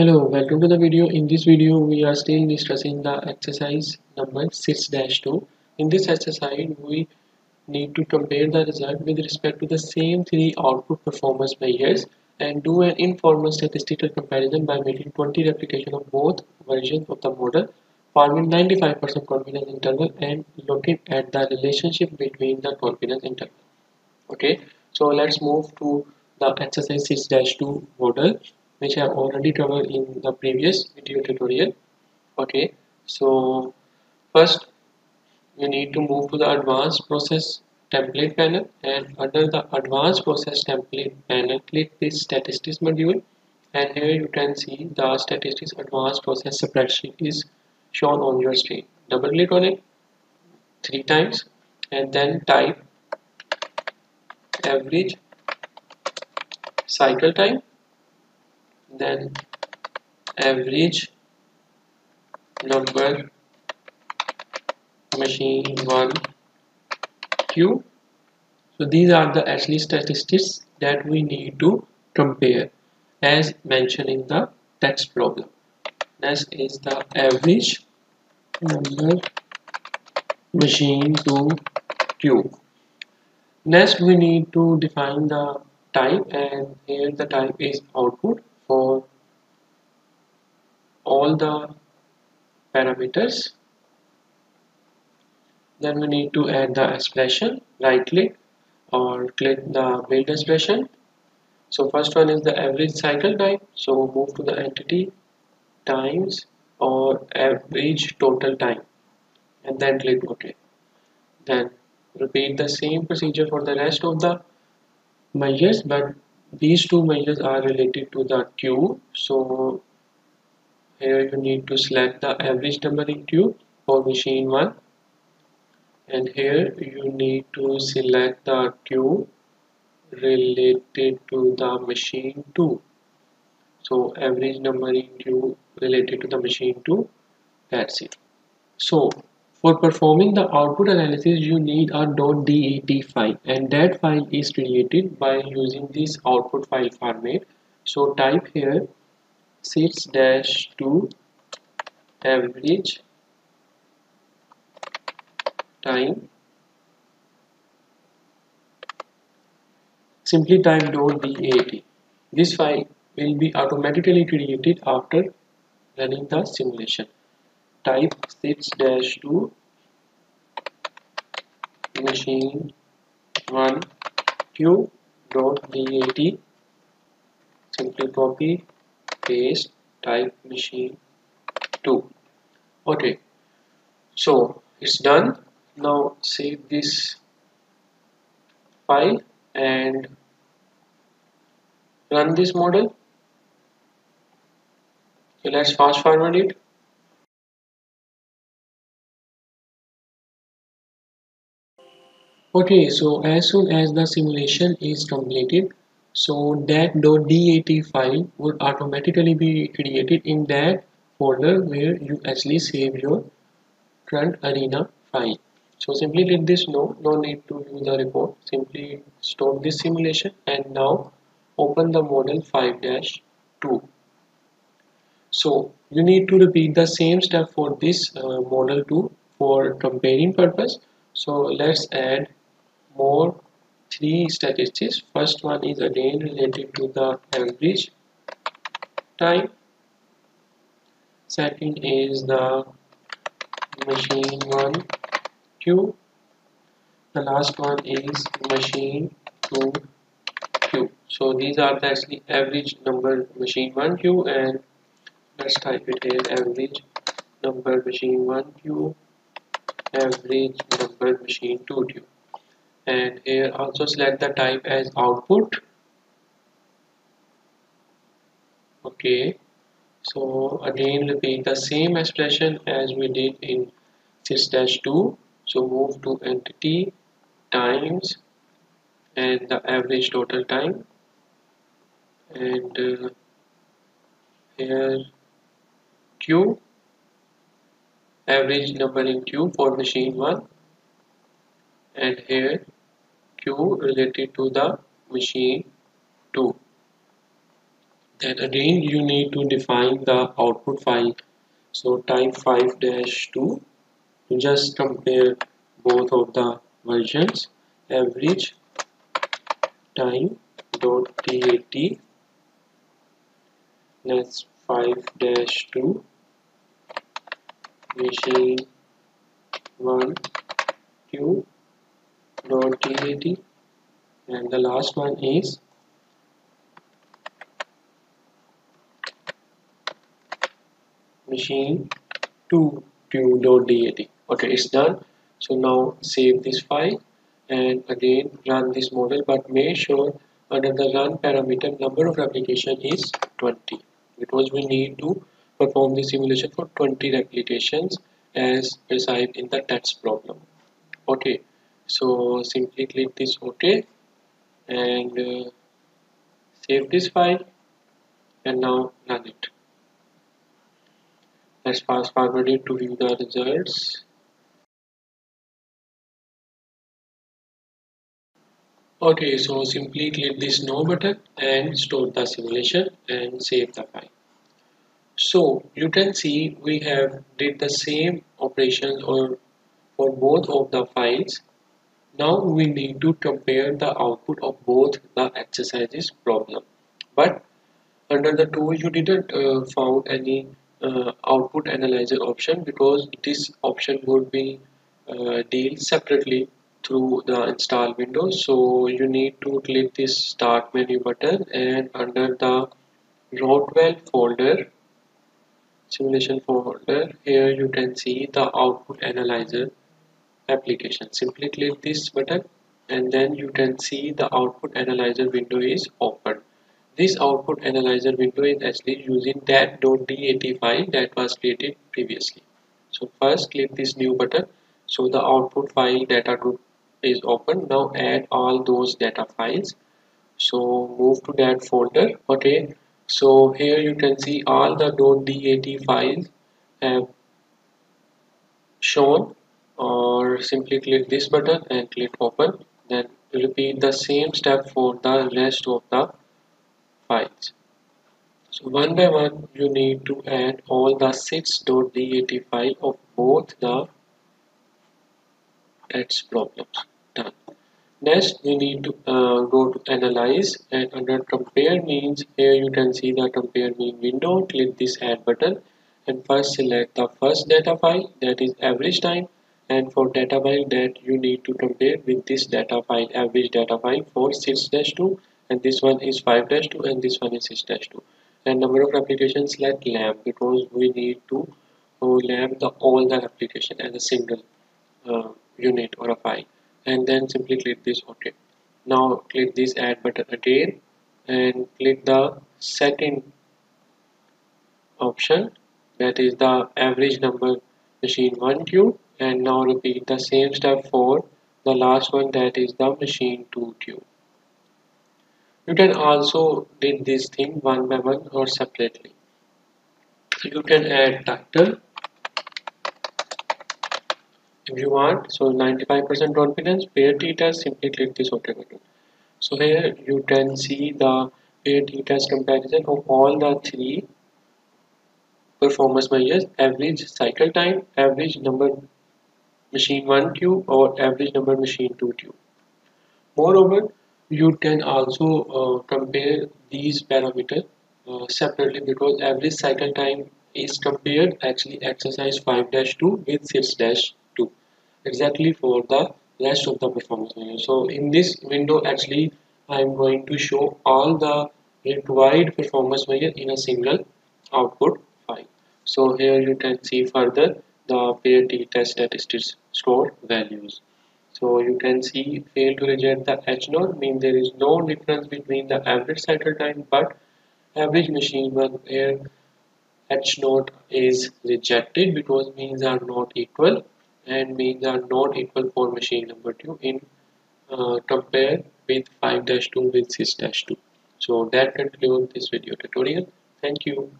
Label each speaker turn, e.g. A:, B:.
A: Hello, welcome to the video. In this video, we are still discussing the exercise number 6-2. In this exercise, we need to compare the result with respect to the same three output performance measures and do an informal statistical comparison by making 20 replication of both versions of the model, forming 95% confidence interval and looking at the relationship between the confidence interval. Okay, so let's move to the exercise 6-2 model which I have already covered in the previous video tutorial. Okay so first you need to move to the advanced process template panel and under the advanced process template panel click this statistics module. And here you can see the statistics advanced process spreadsheet is shown on your screen. Double click on it three times and then type average cycle time then average number machine 1 q. So these are the actually statistics that we need to compare as mentioned in the text problem. Next is the average number machine 2 q. Next we need to define the type and here the type is output all the parameters. Then we need to add the expression right click or click the build expression. So first one is the average cycle time. So move to the entity times or average total time and then click ok. Then repeat the same procedure for the rest of the measures but these two measures are related to the queue. So here you need to select the average in Q for machine 1 and here you need to select the Q related to the machine 2 so average number in Q related to the machine 2 that's it. So for performing the output analysis, you need a .dat file and that file is created by using this output file format. So type here 6-2 average time. Simply type dot .dat this file will be automatically created after running the simulation. Type 6-2 machine 1 q dot dat simply copy paste type machine 2 okay. So it's done. Now save this file and run this model. So let's fast forward it. Okay so as soon as the simulation is completed so that .dat file would automatically be created in that folder where you actually save your front arena file. So simply let this know no need to use the report. Simply stop this simulation and now open the model 5-2 so you need to repeat the same step for this uh, model 2 for comparing purpose. So let's add more three statistics. First one is again related to the average time. Second is the machine 1 q the last one is machine 2 q so these are the actually average number machine 1 q and let's type it here average number machine 1 q average number machine 2 q and here also select the type as output. Okay. So again repeat the same expression as we did in 6-2 so move to entity times and the average total time. And uh, here q. Average number in q for machine 1 and here q related to the machine 2 then again you need to define the output file. So type 5 dash 2 to just compare both of the versions. Average time dot dat that's 5 dash 2 machine 1 q dot dat and the last one is machine 2 q.dat okay it's done. So now save this file and again run this model but make sure under the run parameter number of replication is 20 because we need to perform the simulation for 20 replications as specified in the text problem. Okay so simply click this ok and uh, save this file and now run it Let's fast forward it to view the results. Okay, so simply click this no button and store the simulation and save the file. So you can see we have did the same operations or for both of the files. Now we need to compare the output of both the exercises problem. But under the tool you didn't uh, found any uh, output analyzer option because this option would be uh, deal separately through the install window so you need to click this start menu button and under the Rockwell folder simulation folder here you can see the output analyzer application simply click this button and then you can see the output analyzer window is open this output analyzer window is actually using that.dat file that was created previously. So first click this new button. So the output file data group is open. Now add all those data files. So move to that folder. Okay. So here you can see all the .dat files have shown or simply click this button and click open then repeat the same step for the rest of the files. So one by one you need to add all the 6.dat file of both the text problems. Done. Next you need to uh, go to analyze and under compare means here you can see the compare mean window click this add button and first select the first data file that is average time and for data file that you need to compare with this data file average data file? For 6-2 and this one is 5-2 and this one is 6-2 and number of applications like lump because we need to uh, lump the all the application as a single uh, unit or a file. And then simply click this ok now click this add button again and click the second option that is the average number machine 1 tube and now repeat the same step for the last one that is the machine 2 tube you can also did this thing one by one or separately. So you can add title if you want. So 95% confidence pair t-test simply click this ok button. So here you can see the pair t-test comparison of all the three performance measures average cycle time average number machine 1 tube or average number machine 2 tube moreover you can also uh, compare these parameters uh, separately because every cycle time is compared actually exercise 5-2 with 6-2 exactly for the rest of the performance measure. So in this window actually I am going to show all the required performance measure in a single output file. So here you can see further the pair t-test statistics stored values. So you can see fail to reject the H naught means there is no difference between the average cycle time but average machine one where H naught is rejected because means are not equal and means are not equal for machine number 2 in uh, compare with 5-2 with 6-2. So that concludes this video tutorial. Thank you.